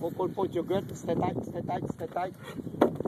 Vou Put, de put your good, stay tight, stay tight,